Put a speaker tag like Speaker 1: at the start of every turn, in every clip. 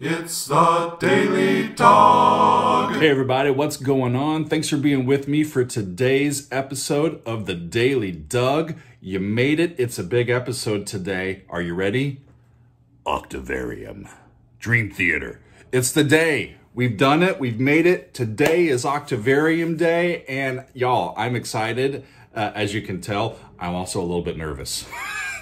Speaker 1: It's the Daily Doug.
Speaker 2: Hey, everybody, what's going on? Thanks for being with me for today's episode of the Daily Doug. You made it. It's a big episode today. Are you ready? Octavarium, Dream Theater. It's the day. We've done it. We've made it. Today is Octavarium Day. And y'all, I'm excited. Uh, as you can tell, I'm also a little bit nervous.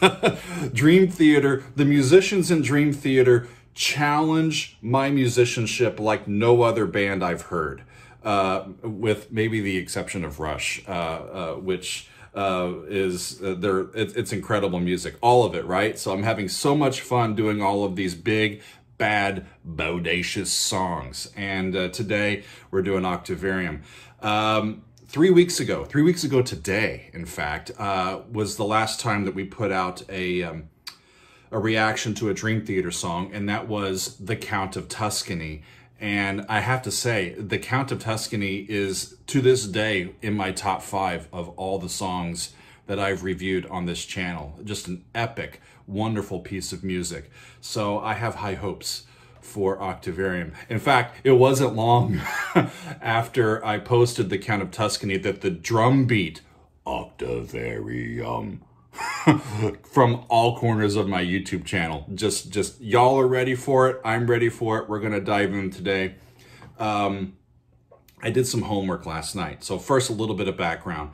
Speaker 2: Dream Theater, the musicians in Dream Theater challenge my musicianship like no other band I've heard, uh, with maybe the exception of Rush, uh, uh, which uh, is uh, there. It, it's incredible music, all of it, right? So I'm having so much fun doing all of these big, bad, bodacious songs, and uh, today we're doing Octavarium. Um, three weeks ago, three weeks ago today, in fact, was the last time that we put out a um, a reaction to a Dream Theater song, and that was The Count of Tuscany. And I have to say, The Count of Tuscany is to this day in my top five of all the songs that I've reviewed on this channel. Just an epic, wonderful piece of music. So I have high hopes for Octavarium. In fact, it wasn't long after I posted The Count of Tuscany that the drum beat, Octavarium, from all corners of my YouTube channel. Just, just y'all are ready for it. I'm ready for it. We're gonna dive in today. Um, I did some homework last night. So first, a little bit of background.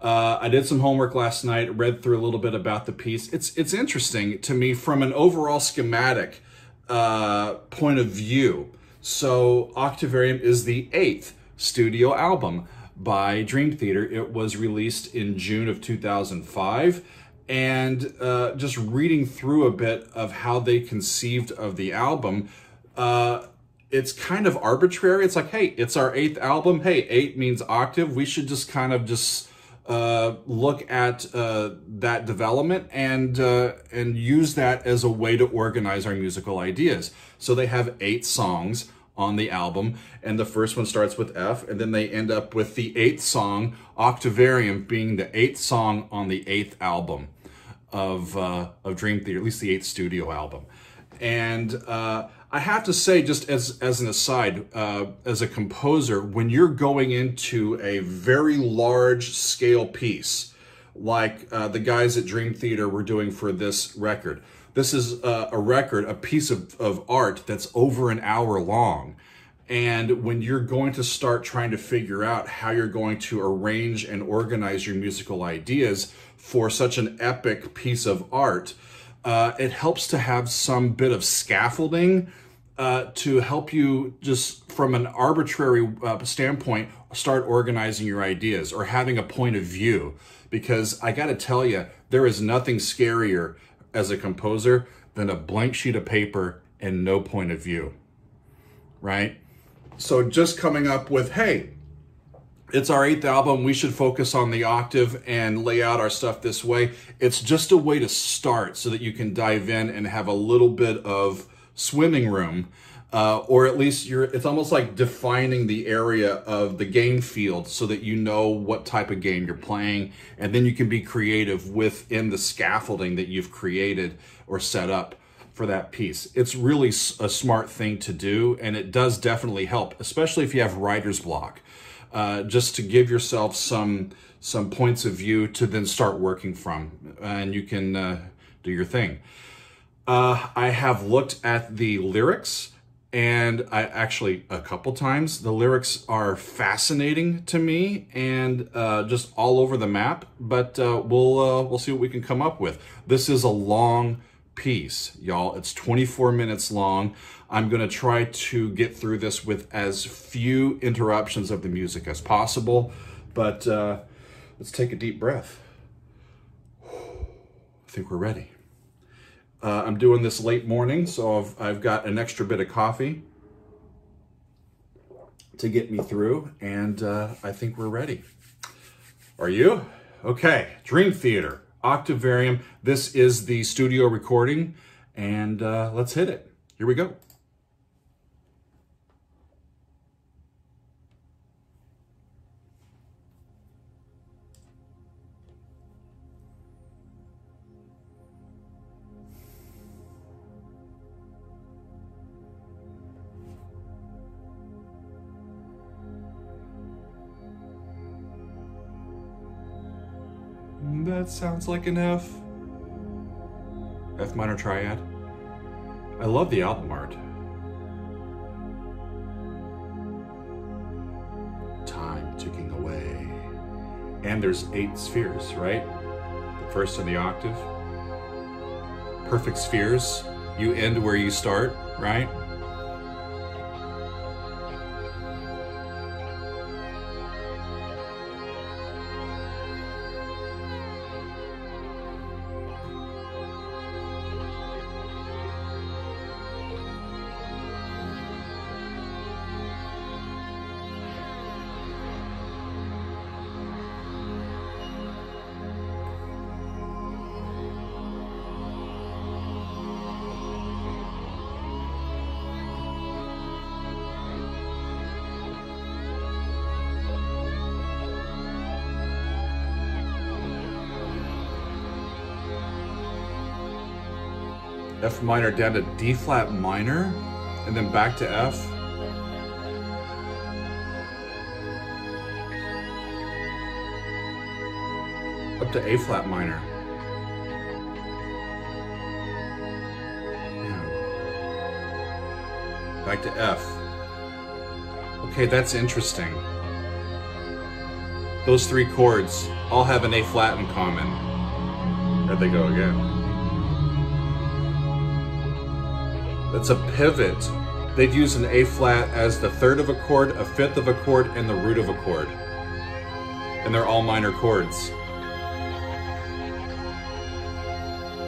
Speaker 2: Uh, I did some homework last night. Read through a little bit about the piece. It's it's interesting to me from an overall schematic uh, point of view. So Octavarium is the eighth studio album by Dream Theater. It was released in June of 2005 and uh, just reading through a bit of how they conceived of the album, uh, it's kind of arbitrary. It's like, hey, it's our eighth album. Hey, eight means octave. We should just kind of just uh, look at uh, that development and uh, and use that as a way to organize our musical ideas. So they have eight songs on the album, and the first one starts with F, and then they end up with the eighth song, Octavarium, being the eighth song on the eighth album of uh, of Dream Theater, at least the eighth studio album. And uh, I have to say, just as as an aside, uh, as a composer, when you're going into a very large scale piece, like uh, the guys at Dream Theater were doing for this record, this is uh, a record, a piece of, of art that's over an hour long. And when you're going to start trying to figure out how you're going to arrange and organize your musical ideas for such an epic piece of art, uh, it helps to have some bit of scaffolding uh, to help you just from an arbitrary uh, standpoint start organizing your ideas or having a point of view. Because I got to tell you, there is nothing scarier as a composer than a blank sheet of paper and no point of view, right? So just coming up with, hey, it's our eighth album. We should focus on the octave and lay out our stuff this way. It's just a way to start so that you can dive in and have a little bit of swimming room. Uh, or at least you're, it's almost like defining the area of the game field so that you know what type of game you're playing. And then you can be creative within the scaffolding that you've created or set up for that piece. It's really a smart thing to do. And it does definitely help, especially if you have writer's block uh, just to give yourself some some points of view to then start working from, and you can uh, do your thing. Uh, I have looked at the lyrics, and I actually a couple times the lyrics are fascinating to me and uh, just all over the map. But uh, we'll uh, we'll see what we can come up with. This is a long piece, y'all. It's 24 minutes long. I'm going to try to get through this with as few interruptions of the music as possible, but uh, let's take a deep breath. I think we're ready. Uh, I'm doing this late morning, so I've, I've got an extra bit of coffee to get me through, and uh, I think we're ready. Are you? Okay, Dream Theater, Octavarium. This is the studio recording, and uh, let's hit it. Here we go. That sounds like an F. F minor triad. I love the album art. Time ticking away. And there's eight spheres, right? The first in the octave. Perfect spheres. You end where you start, right? Minor down to D flat minor, and then back to F. Up to A flat minor. Yeah. Back to F. Okay, that's interesting. Those three chords all have an A flat in common. There they go again. That's a pivot. They'd use an A flat as the third of a chord, a fifth of a chord, and the root of a chord. And they're all minor chords.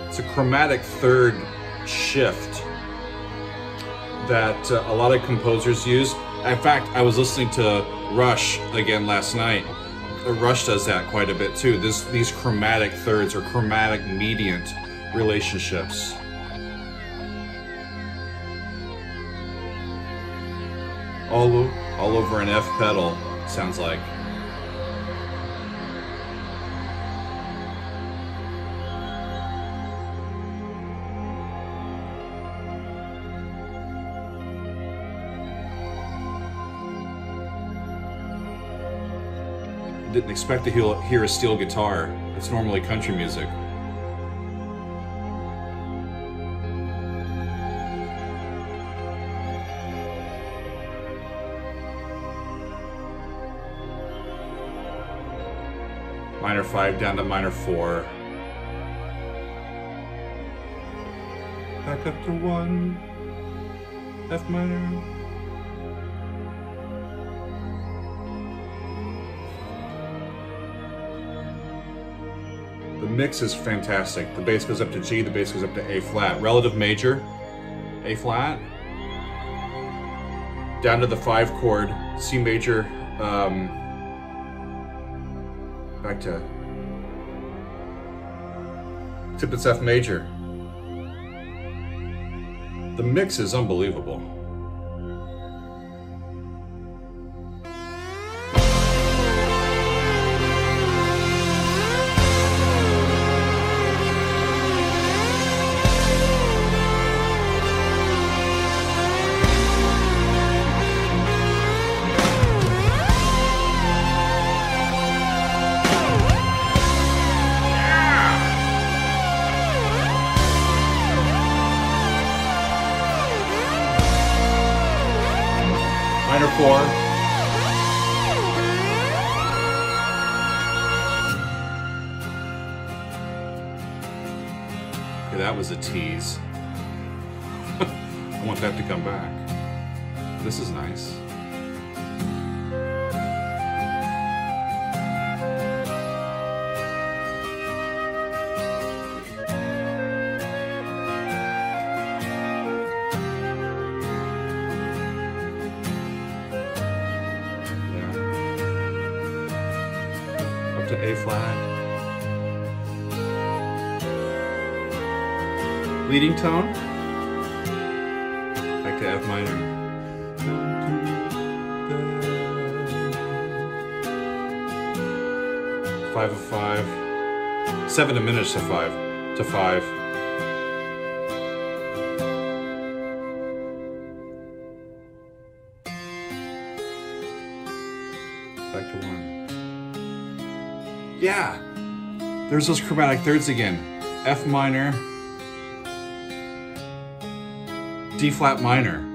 Speaker 2: It's a chromatic third shift that uh, a lot of composers use. In fact, I was listening to Rush again last night. Uh, Rush does that quite a bit too. This, these chromatic thirds or chromatic mediant relationships. All, all over an F pedal, sounds like. Didn't expect to hear a steel guitar. It's normally country music. Minor 5 down to minor 4. Back up to 1. F minor. The mix is fantastic. The bass goes up to G, the bass goes up to A flat. Relative major, A flat. Down to the 5 chord, C major, um, back to Tippets F major. The mix is unbelievable. Flat. Leading tone. Back to F minor. Five of five. Seven diminished to five. To five. There's those chromatic thirds again. F minor, D flat minor.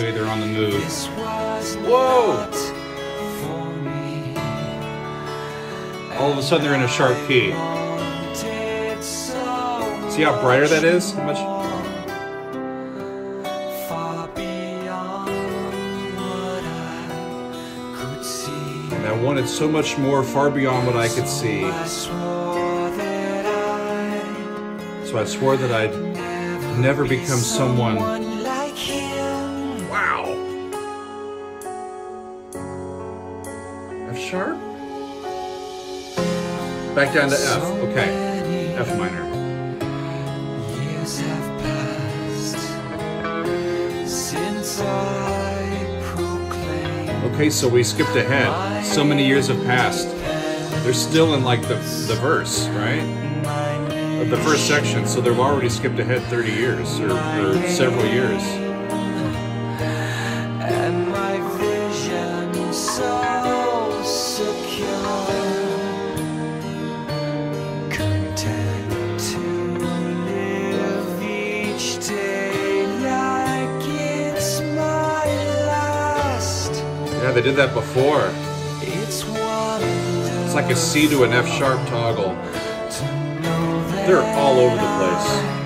Speaker 2: They're on the move.
Speaker 3: This was
Speaker 2: Whoa!
Speaker 3: not for me.
Speaker 2: All of a sudden they're in a sharp key. See how brighter that is? How much?
Speaker 3: far beyond what I could see.
Speaker 2: And I wanted so much more, far beyond what I could see.
Speaker 3: I swore that I
Speaker 2: So I swore that I'd never become someone. Back down to F. Okay. F minor.
Speaker 3: Years have passed since I proclaimed
Speaker 2: Okay, so we skipped ahead. So many years have passed. They're still in like the the verse, right? Of the first section, so they've already skipped ahead 30 years or, or several years. Yeah, they did that before.
Speaker 3: It's
Speaker 2: like a C to an F sharp toggle.
Speaker 3: to know that
Speaker 2: They're all over the place.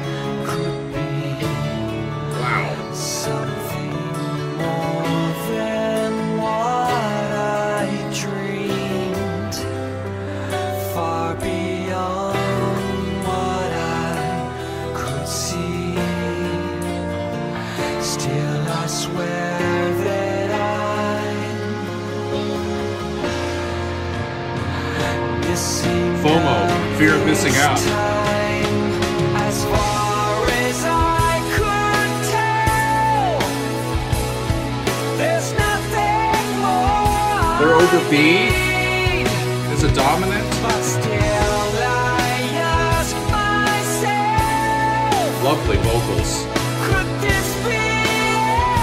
Speaker 3: Nothing more.
Speaker 2: They're over B? Is it dominant?
Speaker 3: but still I ask myself,
Speaker 2: Lovely vocals.
Speaker 3: could this be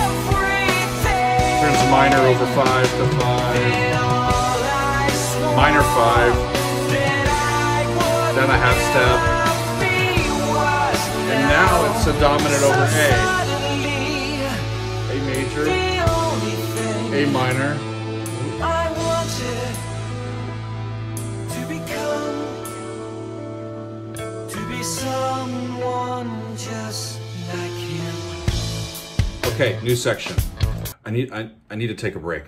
Speaker 3: everything?
Speaker 2: Turns minor over five to five.
Speaker 3: And all I swore
Speaker 2: Minor five. Then a half step. And now it's a dominant over A. A major, A minor. Okay, new section. I need I, I need to take a break.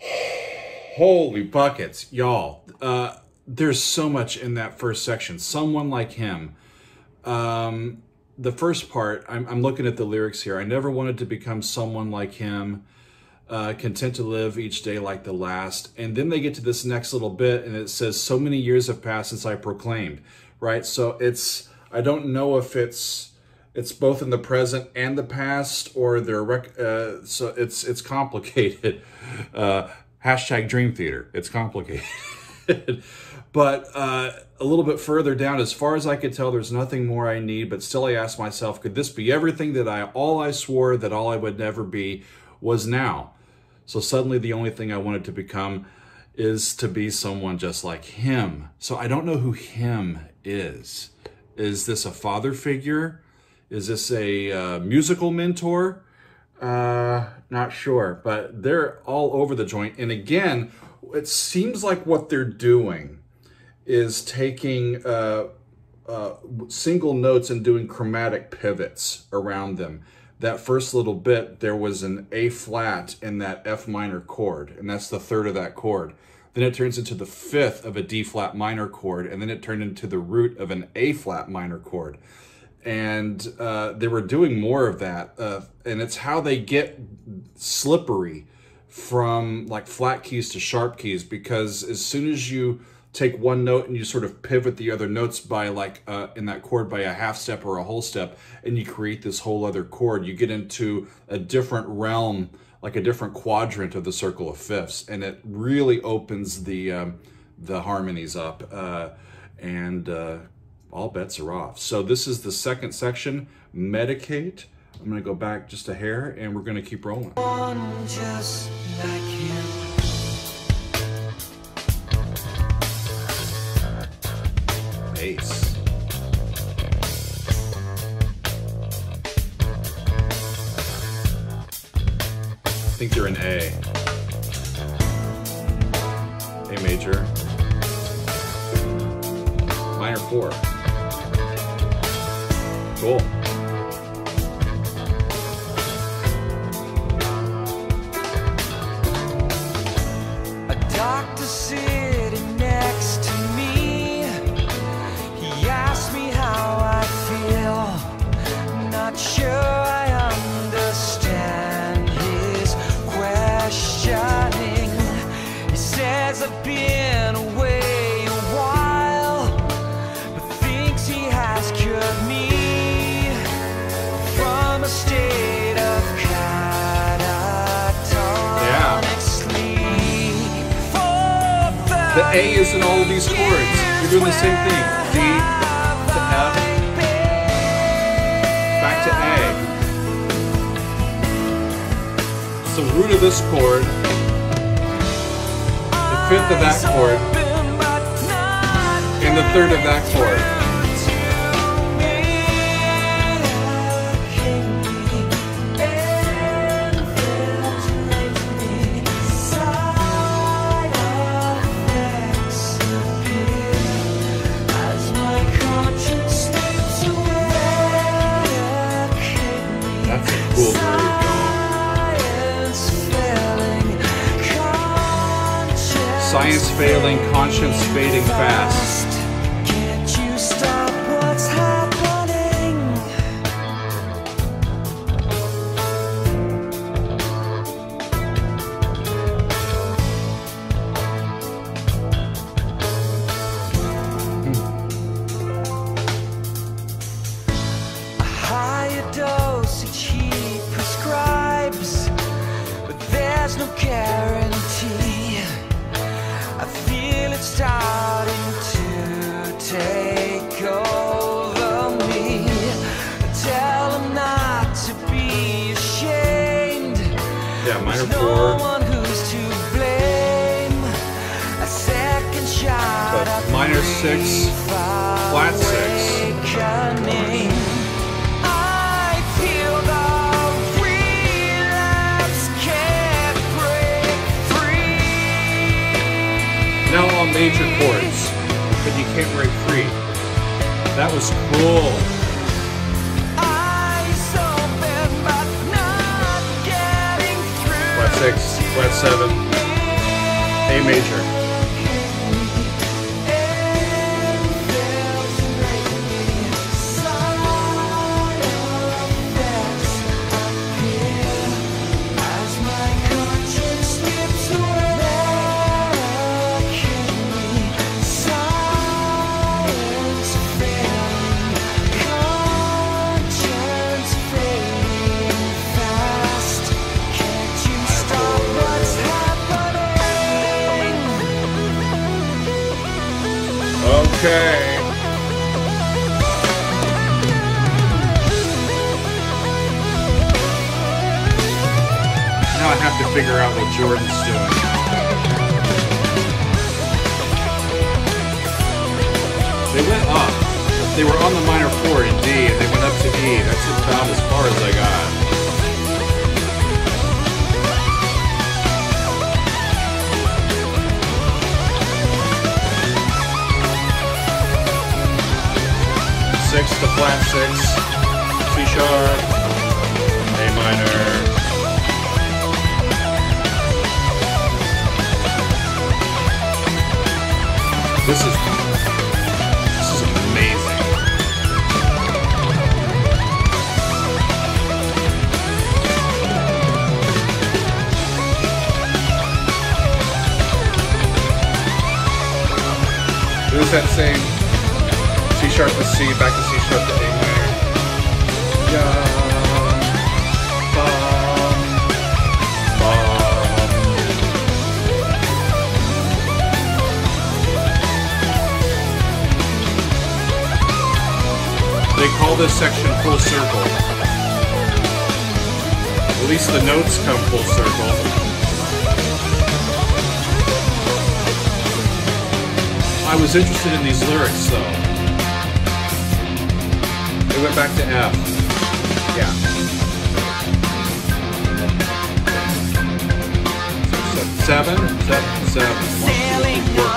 Speaker 2: Holy buckets, y'all. Uh, there's so much in that first section. Someone like him. Um, the first part, I'm, I'm looking at the lyrics here. I never wanted to become someone like him, uh, content to live each day like the last. And then they get to this next little bit, and it says, So many years have passed since I proclaimed, right? So it's, I don't know if it's, it's both in the present and the past, or they're, rec- uh, so it's, it's complicated. Uh, hashtag dream theater. It's complicated. but uh, a little bit further down, as far as I could tell, there's nothing more I need. But still, I ask myself, could this be everything that I, all I swore that all I would never be was now? So suddenly, the only thing I wanted to become is to be someone just like him. So I don't know who him is. Is this a father figure? Is this a uh, musical mentor? Uh, not sure, but they're all over the joint. And again, it seems like what they're doing is taking uh, uh, single notes and doing chromatic pivots around them. That first little bit, there was an A flat in that F minor chord, and that's the third of that chord. Then it turns into the fifth of a D flat minor chord, and then it turned into the root of an A flat minor chord and uh, they were doing more of that uh, and it's how they get slippery
Speaker 3: from like flat keys to sharp keys because as soon as you take one note and you sort of pivot the other notes by like uh, in that chord by a half step or a whole step and you create this whole other chord. You get into a different realm like a different quadrant of the circle of fifths and it really opens the um, the harmonies up uh, and uh, all bets are off. So this is the second section medicate. I'm going to go back just a hair and we're going to keep rolling bass I think you're in A. A major. Minor four. Cool.
Speaker 2: A
Speaker 3: is in all of these chords. You're doing the same thing. D to F, back to A. It's the root of this chord, the fifth of that chord, and the third of that chord. Science failing, conscience fading fast.
Speaker 2: A
Speaker 3: major. Okay. Now I have to figure out what Jordan's doing. They went up. They were on the minor four in D, and they went up to E. That's about as far as I got. six to flat six, C sharp, A minor. This is this is amazing.
Speaker 2: It that same sharp to C, back to C sharp to A minor. They call this section full circle. At least the notes come full circle. I was interested in these lyrics though. They went back to F. Yeah. Seven, seven, seven. One,
Speaker 3: on
Speaker 2: two, three, four,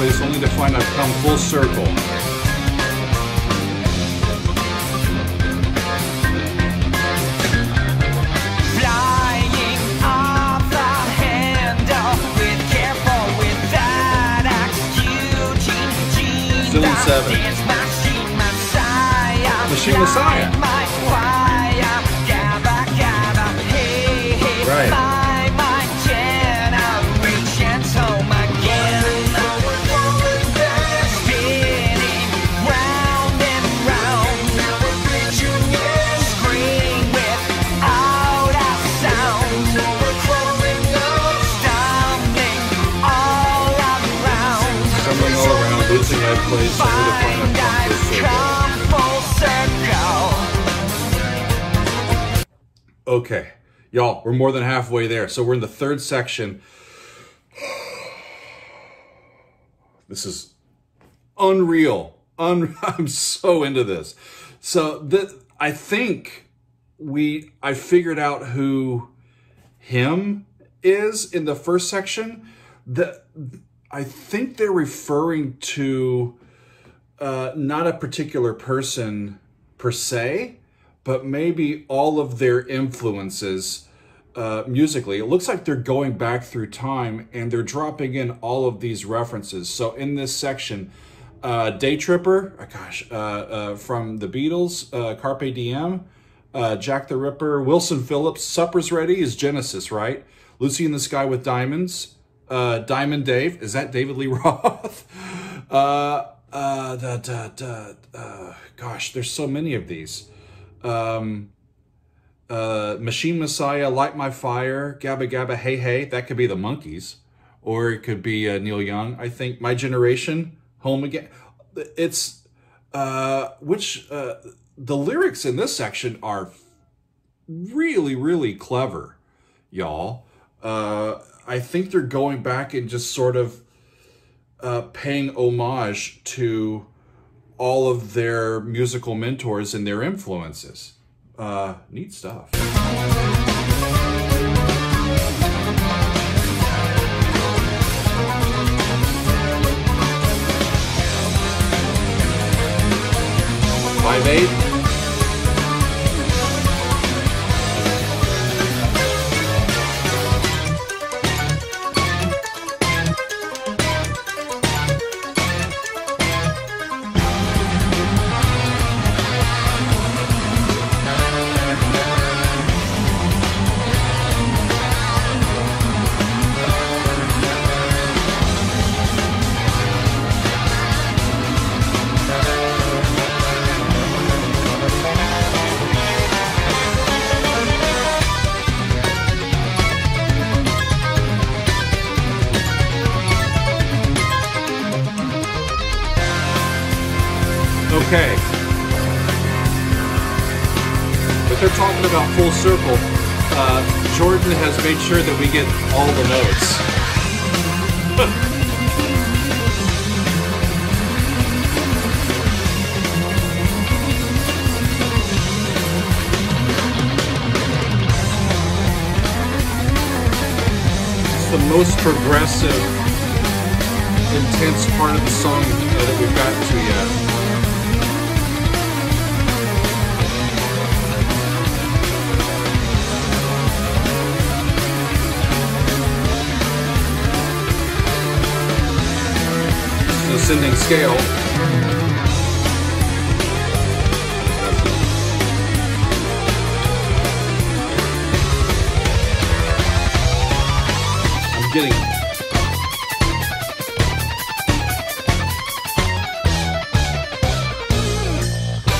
Speaker 2: place, only to find I've come full circle.
Speaker 3: Flying off the handle with careful with that axe, Eugene Gene,
Speaker 2: Still in seven.
Speaker 3: machine messiah,
Speaker 2: Machine Messiah. Okay, y'all, we're more than halfway there. So we're in the third section. This is unreal. Un- I'm so into this. So the, I think we I figured out who him is in the first section. The I think they're referring to uh, not a particular person per se, but maybe all of their influences uh, musically. It looks like they're going back through time and they're dropping in all of these references. So in this section, uh, Day Tripper, uh, gosh, uh, from the Beatles, Carpe Diem, Jack the Ripper, Wilson Phillips, Supper's Ready is Genesis, right? Lucy in the Sky with Diamonds, Diamond Dave, is that David Lee Roth? Uh, da, da, da, uh, gosh, there's so many of these. Um, uh, Machine Messiah, Light My Fire, Gabba Gabba, Hey Hey, that could be the Monkees, or it could be uh, Neil Young. I think My Generation, Home Again. It's uh, which uh, the lyrics in this section are really, really clever, y'all. Uh, I think they're going back and just sort of uh, paying homage to all of their musical mentors and their influences. Uh, neat stuff. Five eight. get all the notes. the most progressive, intense part of the song that we've gotten to yet. It's ascending scale. I'm getting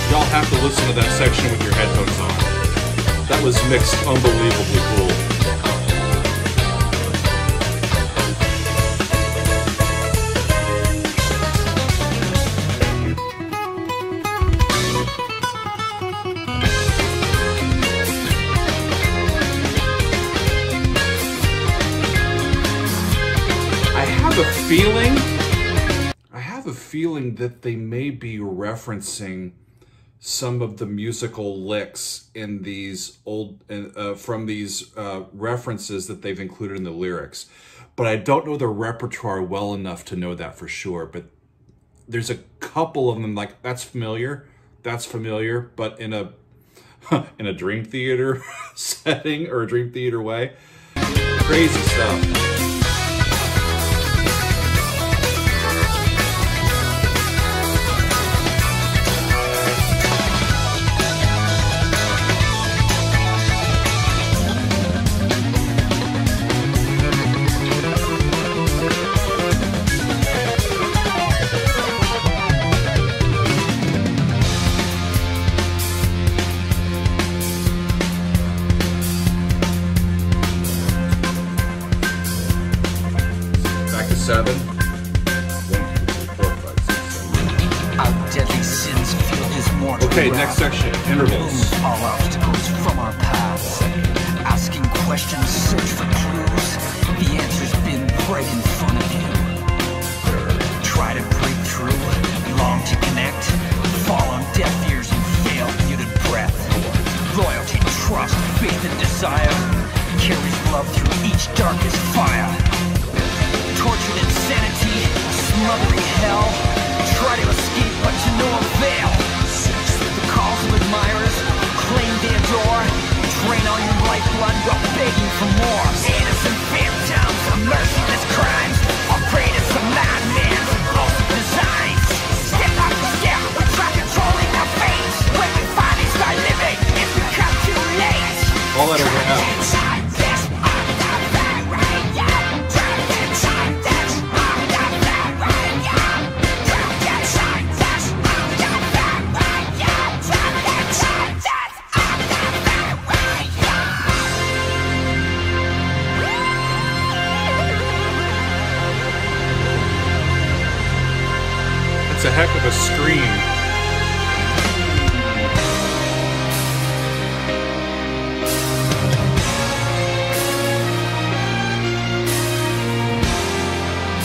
Speaker 2: Y'all have to listen to that section with your headphones on. That was mixed unbelievably cool. That they may be referencing some of the musical licks in these old uh, from these uh, references that they've included in the lyrics. But i don't know the repertoire well enough to know that for sure but there's a couple of them like that's familiar that's familiar but in a in a dream theater setting or a dream theater way. Crazy stuff
Speaker 4: hell. Try to escape, but to no avail. The calls of admirers claim they adore. Drain all your lifeblood while begging for more. Innocent phantoms of merciless crimes. Are prey to some madman's designs. Step we try controlling our fate. When we living, it's become too late.
Speaker 2: all that over out scream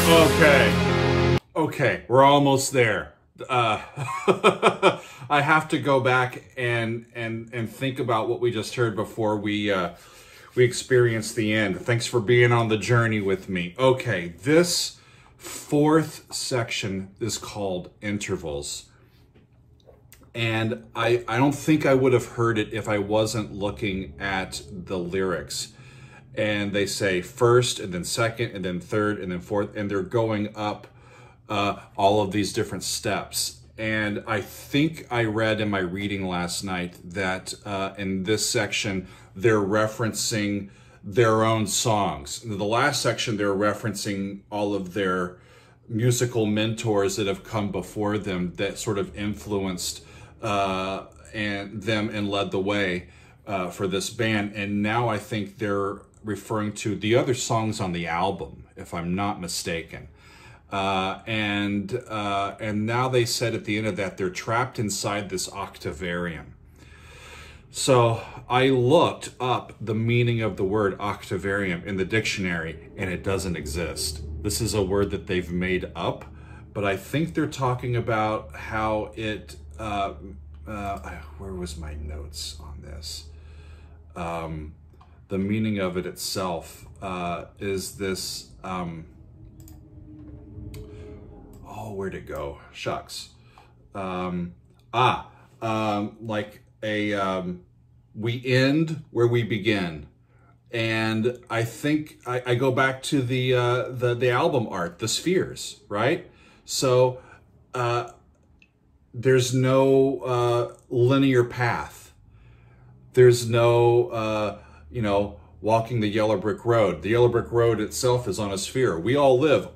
Speaker 2: okay okay we're almost there uh, I have to go back and and and think about what we just heard before we uh, we experience the end. Thanks for being on the journey with me. Okay, this fourth section is called intervals. And I, I don't think I would have heard it if I wasn't looking at the lyrics. And they say first, and then second, and then third, and then fourth, and they're going up uh, all of these different steps. And I think I read in my reading last night that uh, in this section, they're referencing their own songs. In the last section, they're referencing all of their musical mentors that have come before them that sort of influenced uh, and them and led the way uh, for this band. And now I think they're referring to the other songs on the album, if I'm not mistaken. Uh, and uh, and now they said at the end of that they're trapped inside this octavarium. So I looked up the meaning of the word octavarium in the dictionary, and it doesn't exist. This is a word that they've made up, but I think they're talking about how it. Uh, uh, where was my notes on this? Um, the meaning of it itself uh, is this. Um, oh, where'd it go? Shucks. Um, ah, um, like a um, we end where we begin, and I think I, I go back to the uh, the the album art, the spheres, right? So uh, there's no uh, linear path. There's no uh, you know walking the yellow brick road. The yellow brick road itself is on a sphere. We all live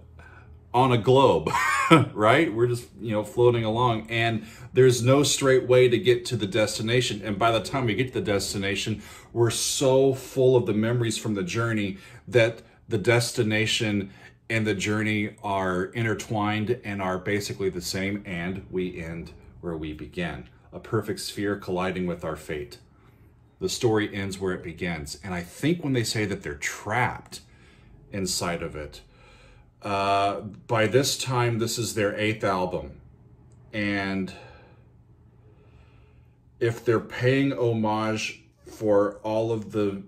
Speaker 2: on a globe, right? We're just, you know, floating along and there's no straight way to get to the destination. And by the time we get to the destination, we're so full of the memories from the journey that the destination and the journey are intertwined and are basically the same. And we end where we began a perfect sphere colliding with our fate. The story ends where it begins. And I think when they say that they're trapped inside of it, uh, by this time, this is their eighth album. And if they're paying homage for all of the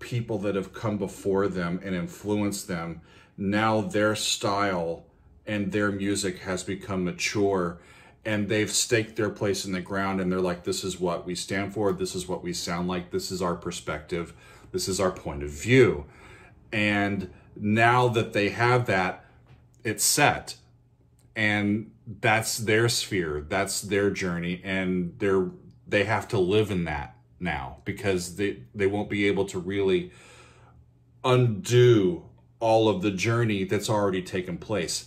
Speaker 2: people that have come before them and influenced them, now their style and their music has become mature and they've staked their place in the ground and they're like, this is what we stand for, this is what we sound like, this is our perspective, this is our point of view. And now that they have that, it's set. And that's their sphere, that's their journey, and they're they have to live in that now because they they won't be able to really undo all of the journey that's already taken place.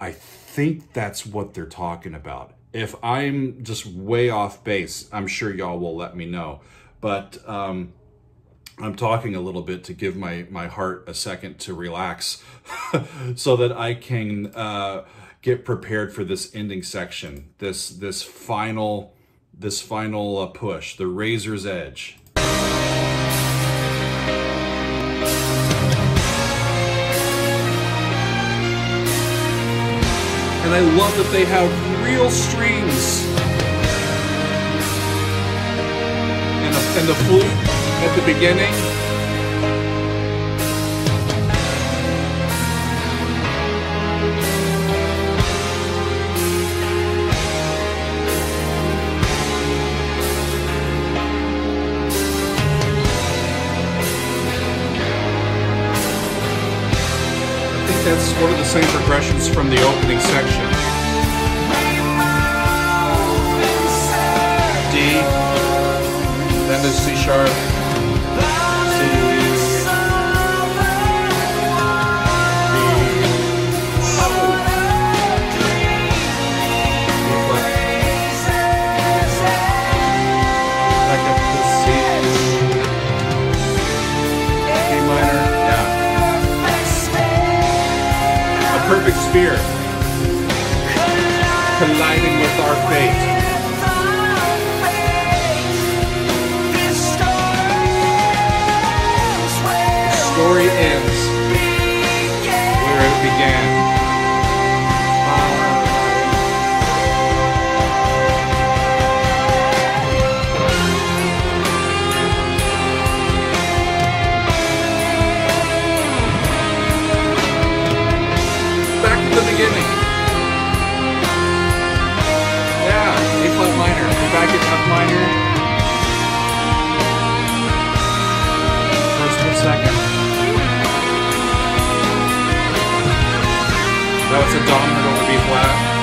Speaker 2: I think that's what they're talking about. If I'm just way off base, I'm sure y'all will let me know. But um, I'm talking a little bit to give my, my heart a second to relax so that I can uh, get prepared for this ending section, this this final this final uh, push, the razor's edge. And I love that they have real strings. And, a, and the flute at the beginning. I think that's one of the same progressions from the opening section. D, then the C sharp, perfect colliding with our fate. story ends where it began. Minor. First and second. That was a dominant over B flat.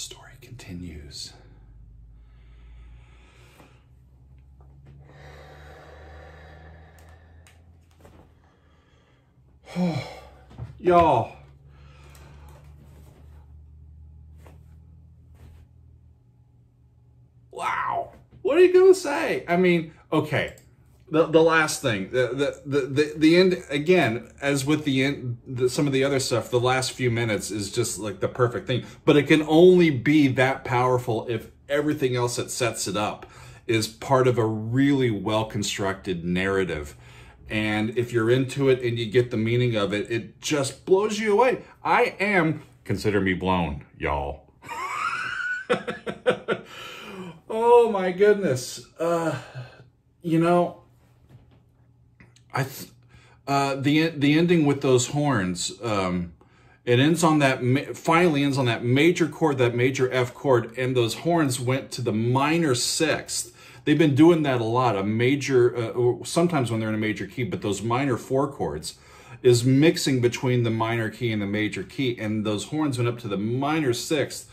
Speaker 2: Story continues. Oh, Y'all. Wow. What are you going to say? I mean, okay. The, the last thing, the, the, the, the end, again, as with the end, the, some of the other stuff, the last few minutes is just like the perfect thing. But it can only be that powerful if everything else that sets it up is part of a really well constructed narrative. And if you're into it and you get the meaning of it, it just blows you away. I am, consider me blown, y'all. oh my goodness. Uh, you know, I th- uh, the the ending with those horns. Um, it ends on that. ma- Finally, ends on that major chord, that major F chord, and those horns went to the minor sixth. They've been doing that a lot. A major, uh, sometimes when they're in a major key, but those minor four chords is mixing between the minor key and the major key, and those horns went up to the minor sixth,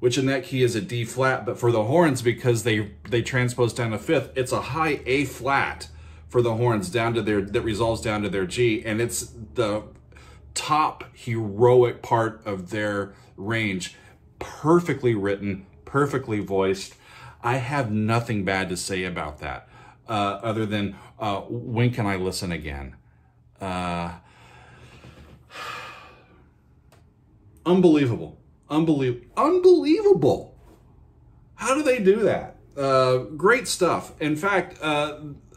Speaker 2: which in that key is a D flat. But for the horns, because they they transpose down to fifth, it's a high A flat for the horns down to their that resolves down to their G, and it's the top heroic part of their range. Perfectly written, perfectly voiced. I have nothing bad to say about that, uh, other than uh, when can I listen again? Uh, unbelievable, unbelievable, unbelievable. How do they do that? Uh, great stuff. In fact,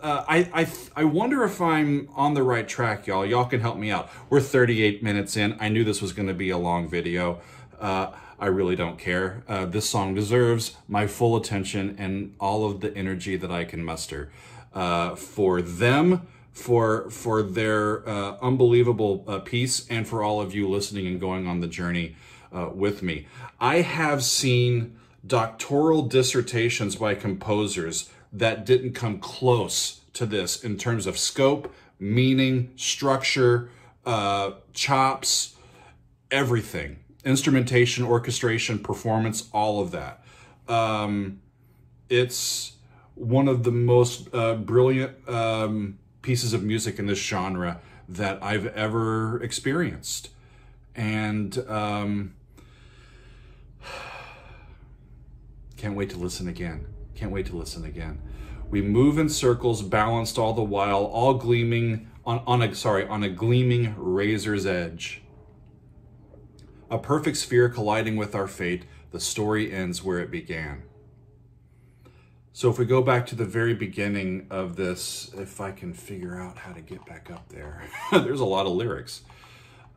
Speaker 2: uh, I, I I wonder if I'm on the right track, y'all. Y'all can help me out. We're 38 minutes in. I knew this was going to be a long video. Uh, I really don't care. Uh, this song deserves my full attention and all of the energy that I can muster uh, for them, for for their uh, unbelievable piece, and for all of you listening and going on the journey with me. I have seen doctoral dissertations by composers that didn't come close to this in terms of scope, meaning, structure, uh, chops, everything instrumentation, orchestration, performance, all of that. Um, it's one of the most uh, brilliant um, pieces of music in this genre that I've ever experienced. And um, can't wait to listen again. Can't wait to listen again. We move in circles, balanced all the while, all gleaming on, on a sorry on a gleaming razor's edge. A perfect sphere colliding with our fate, the story ends where it began. So if we go back to the very beginning of this, if I can figure out how to get back up there, there's a lot of lyrics.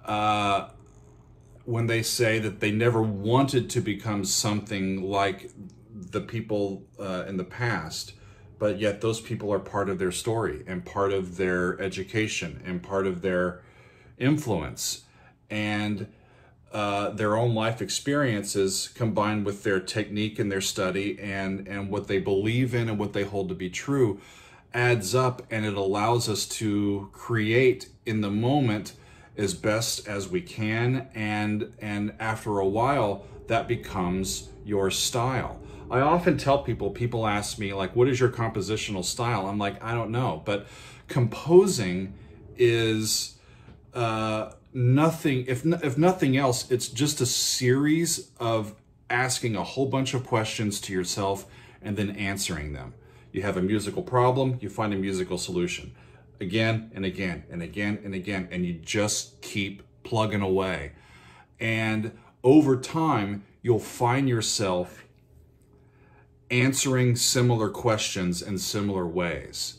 Speaker 2: Uh, when they say that they never wanted to become something like the people uh, in the past, but yet those people are part of their story and part of their education and part of their influence. And uh, their own life experiences combined with their technique and their study and and what they believe in and what they hold to be true adds up and it allows us to create in the moment as best as we can and and after a while that becomes your style i often tell people people ask me like what is your compositional style? I'm like i don't know. But composing is uh nothing if if nothing else it's just a series of asking a whole bunch of questions to yourself and then answering them. You have a musical problem you find a musical solution. Again and again and again and again and you just keep plugging away. And over time you'll find yourself answering similar questions in similar ways.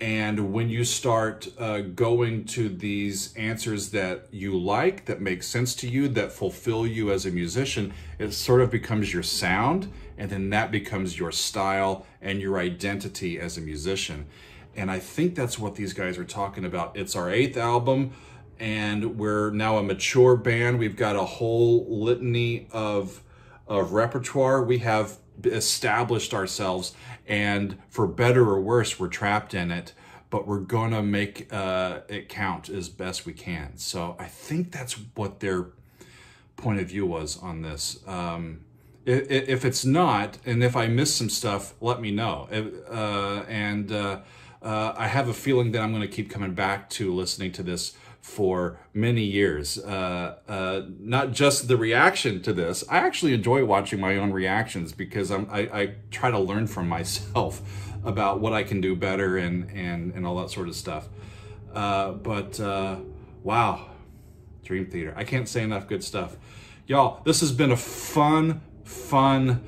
Speaker 2: And when you start uh, going to these answers that you like, that make sense to you, that fulfill you as a musician, it sort of becomes your sound. And then that becomes your style and your identity as a musician. And I think that's what these guys are talking about. It's our eighth album, and we're now a mature band. We've got a whole litany of, of repertoire. We have established ourselves and for better or worse we're trapped in it but we're gonna make uh, it count as best we can. So i think that's what their point of view was on this. Um, if, it's not and if i miss some stuff let me know. Uh, and uh, uh, i have a feeling that i'm to keep coming back to listening to this for many years. Uh, uh, not just the reaction to this. I actually enjoy watching my own reactions because I'm, I, I try to learn from myself about what I can do better and, and, and all that sort of stuff. Uh, but uh, wow, Dream Theater. I can't say enough good stuff. Y'all, this has been a fun, fun,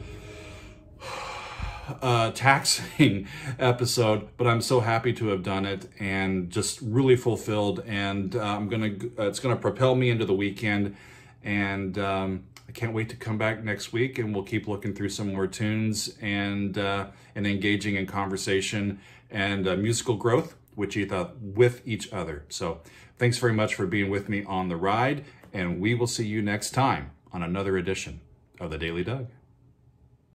Speaker 2: uh, taxing episode, but I'm so happy to have done it and just really fulfilled. And uh, I'm gonna, uh, it's gonna propel me into the weekend, and um, I can't wait to come back next week. And we'll keep looking through some more tunes and uh, and engaging in conversation and uh, musical growth, which you thought with each other. So thanks very much for being with me on the ride, and we will see you next time on another edition of the Daily Doug.